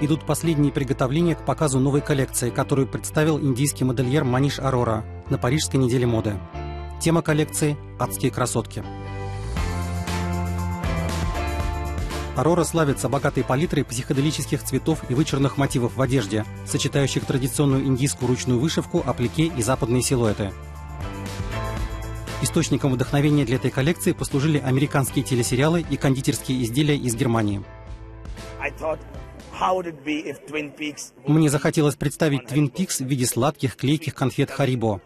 идут последние приготовления к показу новой коллекции, которую представил индийский модельер Маниш Арора на Парижской неделе моды. Тема коллекции – «Адские красотки». Арора славится богатой палитрой психоделических цветов и вычурных мотивов в одежде, сочетающих традиционную индийскую ручную вышивку, аплике и западные силуэты. Источником вдохновения для этой коллекции послужили американские телесериалы и кондитерские изделия из Германии. Мне захотелось представить Твин Пикс в виде сладких клейких конфет Харибо.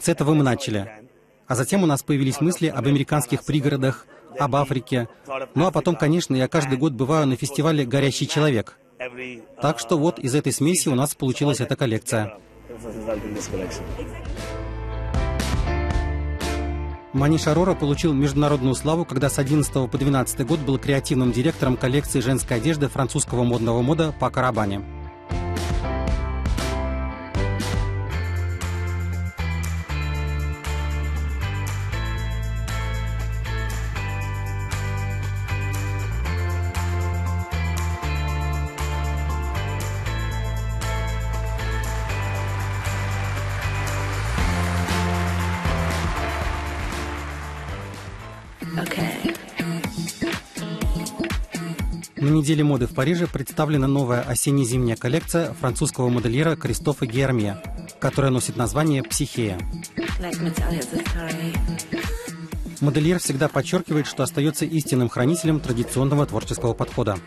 С этого мы начали. А затем у нас появились мысли об американских пригородах, об Африке. Ну а потом, конечно, я каждый год бываю на фестивале «Горящий человек». Так что вот из этой смеси у нас получилась эта коллекция. Маниш Арора получил международную славу, когда с 11 по 12 год был креативным директором коллекции женской одежды французского модного мода по Карабане. На неделе моды в Париже представлена новая осенне-зимняя коллекция французского модельера Кристофа Герме, которая носит название «Психея». Модельер всегда подчеркивает, что остается истинным хранителем традиционного творческого подхода.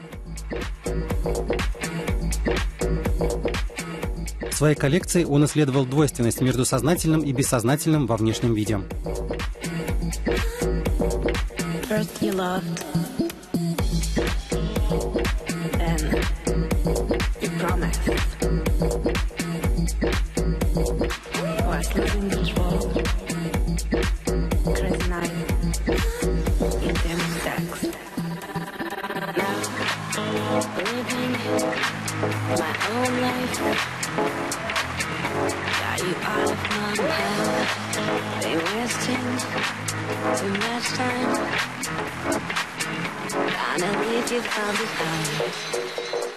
В своей коллекции он исследовал двойственность между сознательным и бессознательным во внешнем виде. First you loved, then you promised. Was losing control. Crazy night, intense sex. Now, living my own life. Got you out of my head. Been wasting too much time. Now we do probably